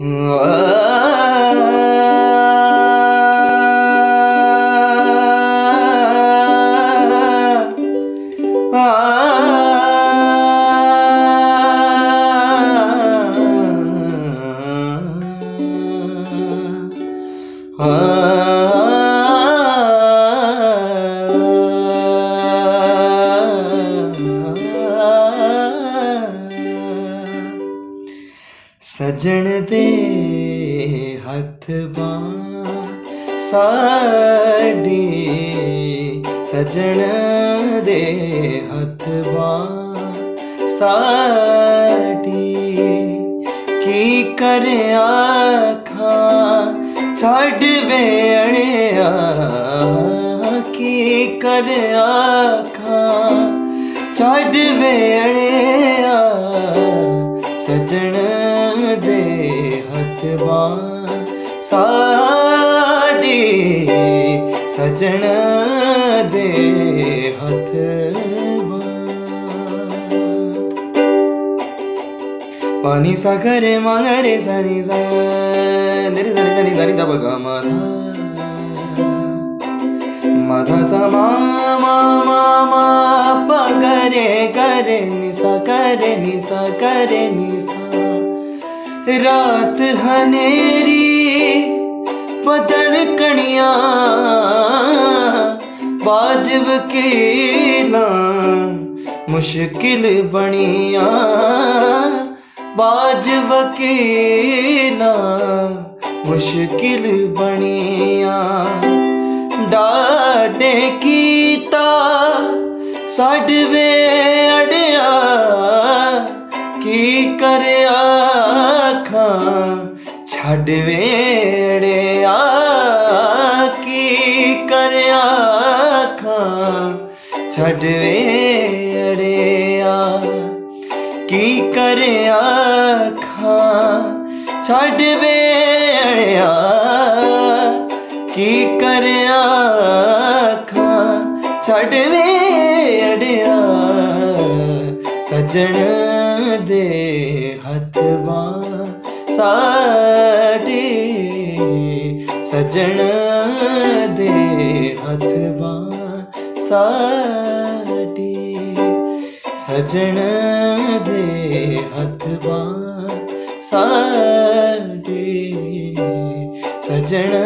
Ah ਸਜਣ ਦੇ ਹੱਥ ਬਾਂ ਸਾਡੀ। ਸਜਣ ਦੇ ਹੱਥ ਬਾਂ ਸਾਡੀ। ਕੀ ਕਰਿਆ ਖਾਂ? ਛੱਡ ਵੇਣਿਆ ਕੀ ਕਰਿਆ ਖਾਂ? ਛੱਡ ਵੇਣਿਆ मेजबान साडे सजन दे हथ पानी सा करे मांगा रे सारी सा दरी सारी सारी सारी दब गा माधा माधा सा मा मा मा मा प करे करे निसा करे निसा करे निसा ਰਾਤ ਹਨੇਰੀ, ਬਦਲ ਕਣੀਆਂ ਬਾਜਵ ਕੀਲਾ, ਮੁਸ਼ਕਿਲ ਬਣੀਆਂ ਬਾਜ ਵਕੀਲਾ ਮੁਸ਼ਕਿਲ ਬਣੀਆਂ। ਡਾਡੇ ਕੀਤਾ ਛੱਡ ਅੜਿਆ, ਕੀ ਕਰਿਆ? ਛੱਡ ਵੇੜਿਆ, ਕੀ ਕਰਿਆ ਖਾਂ ਛੱਡ ਵੇੜਿਆ, ਕੀ ਕਰਿਆ ਖਾਂ ਛੱਡ ਵੇੜਿਆ, ਕੀ ਕਰਿਆ ਖਾਂ ਛੱਡ ਵੇੜਿਆ, ਸਜਣ ਦੇ ਹੱਥ ਬਾਹ ਸਾਡੀ ਸਜਣ ਦੇ ਹੱਥ ਬਾਹ ਸਾਡੀ ਸਜਣ ਦੇ ਹੱਥ ਬਾਹ ਸਾਡੀ ਸਜਣ